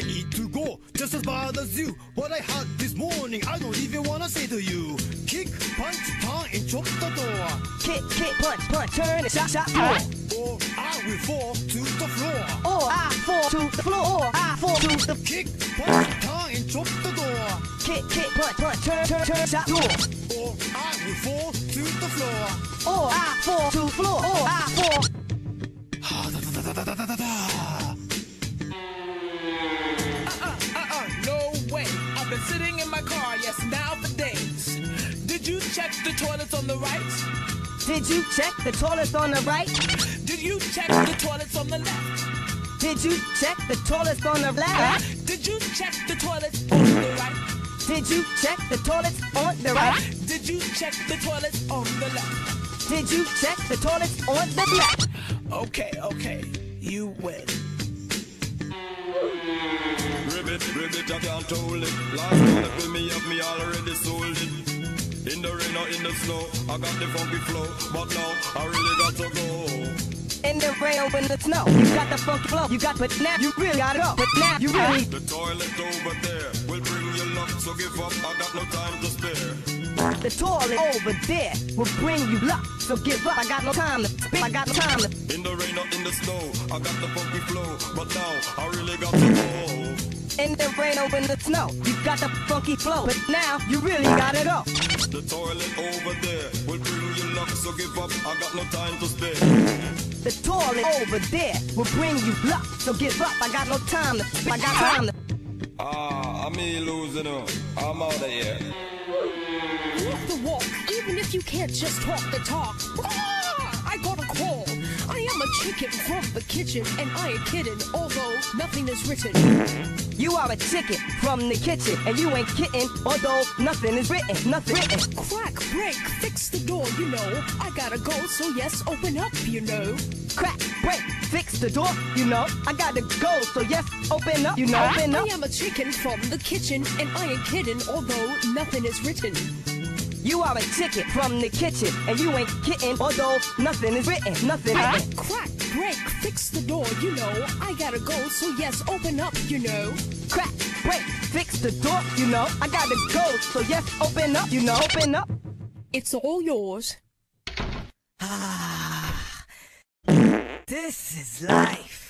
I need to go just as bad as you. What I had this morning, I don't even wanna say to you. Kick, punch, turn, and chop the door. Kick, kick, punch, punch, turn and shot, shot, door. Or I will fall to the floor. Or I fall to the floor. Or I fall to the Kick, punch, turn, and chop the door. kick, kick, punch, punch, turn, turn, turn, shot, door. Or I will fall to the floor. Or I fall to the floor. The toilets on the right? Did you check the toilets on the right? Did you check the toilets on the left? Did you check the toilets on the left? Did you check the toilets on the right? Did you check the toilets on the right? Did you check the toilets on the left? Did you check the toilets on the left? Okay, okay, you win. Ribbit, ribbit, I can't hold it. Last time they fill me up, me already sold it. In the rain or in the snow, I got the funky flow, but now I really got to go. In the rain or in the snow, you got the funky flow. You got, but now you really got it go. But now you really. The toilet over there will bring you luck, so give up. I got no time to spare. The toilet over there will bring you luck. So give up. I got no time to spend. I got no time to. In the rain or in the snow, I got the funky flow, but now I really got to go. In the rain or in the snow, you got the funky flow. But now you really got it go. The toilet over there will bring you luck, so give up. I got no time to spare. The toilet over there will bring you luck. So give up. I got no time to spend. I got time to. Ah, I'm me losing up. I'm out of here. Walk the walk, even if you can't just talk the talk. I am a chicken from the kitchen, and I ain't kidding, although nothing is written. You are a chicken from the kitchen, and you ain't kidding. Although nothing is written, nothing written. Crack, break, fix the door, you know. I gotta go, so yes, open up, you know. Crack, break, fix the door. You know I gotta go. So yes, open up. You know, open up. I am a chicken from the kitchen, and I ain't kidding, although nothing is written. You are a chicken from the kitchen, and you ain't kidding. Although nothing is written, nothing written. Crack, break, fix the door, you know. I gotta go, so yes, open up, you know. Crack, break, fix the door. You know I gotta go. So yes, open up. You know, open up. It's all yours. Ah, this is life.